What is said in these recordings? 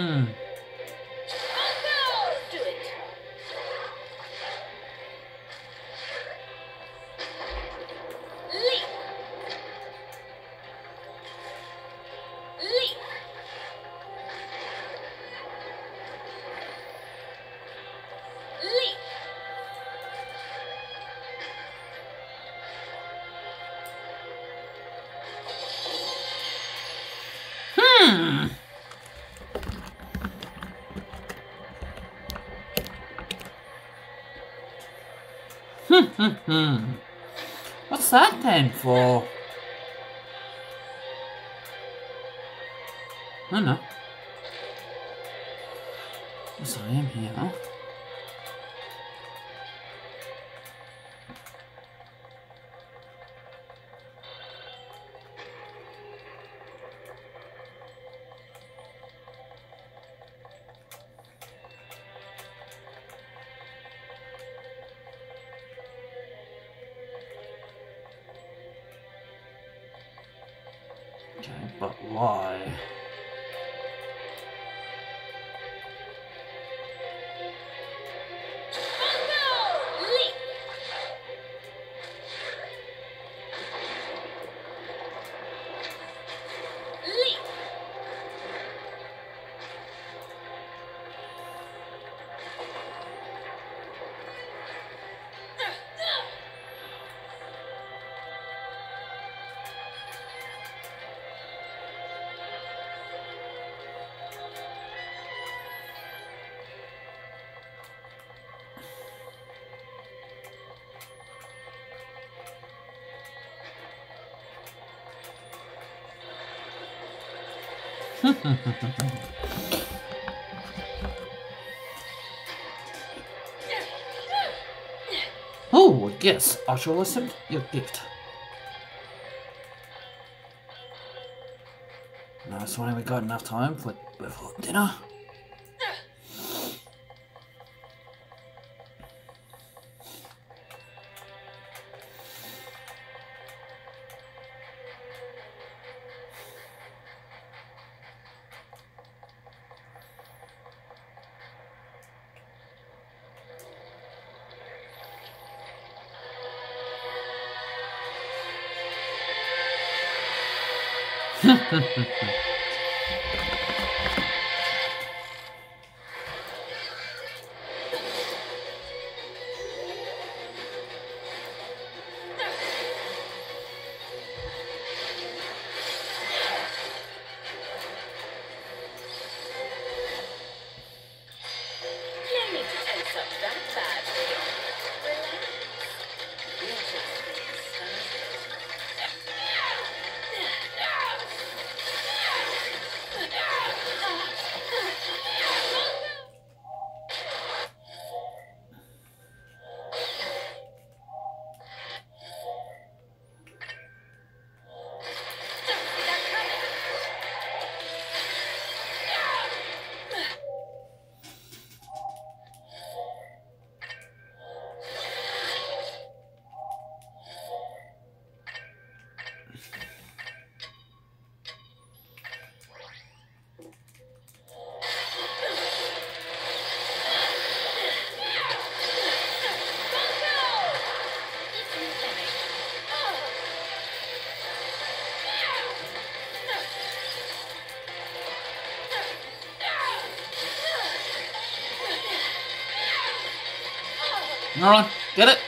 嗯。What's that then for? I don't know. Yes, I am here. But why? Oh, yes, I shall accept your gift. Nice one, we got enough time for before dinner. No need to tense up that badly. Relax. Let it Neuron, get it?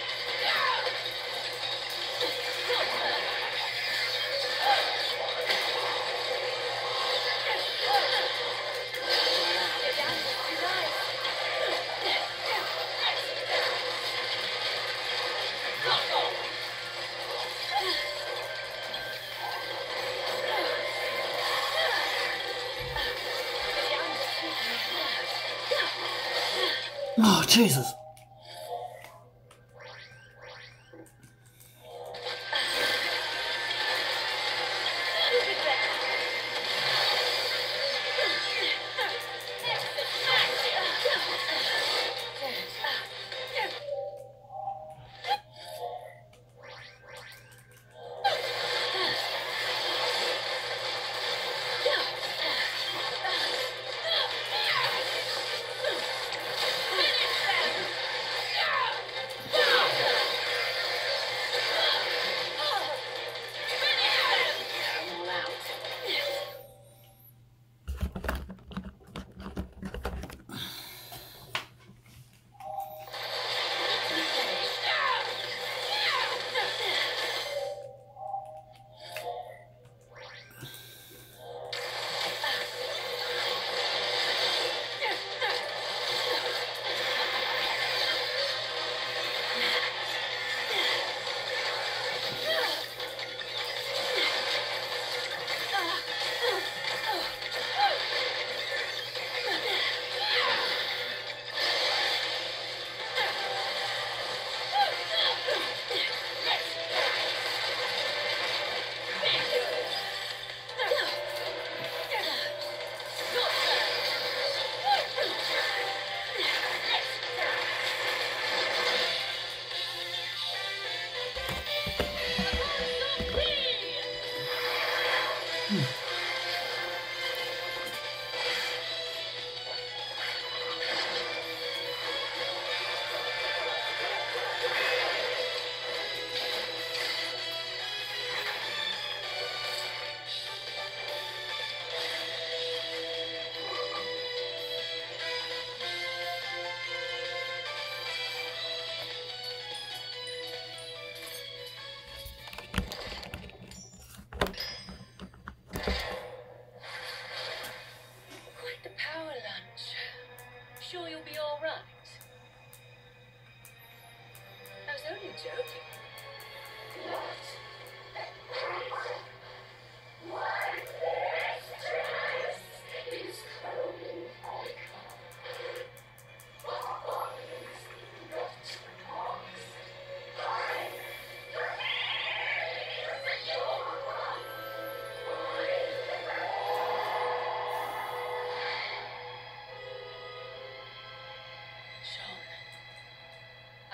Oh, Jesus.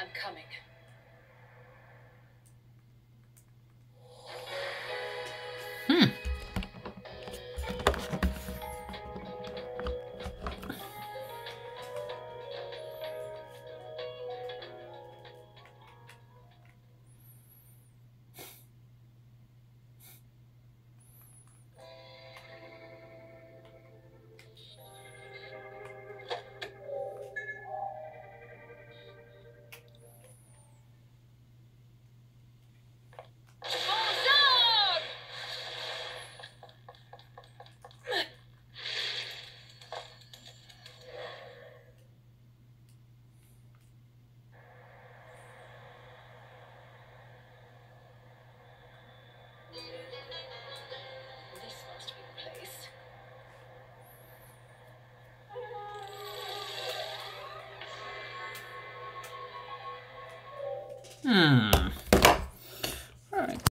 I'm coming. 嗯。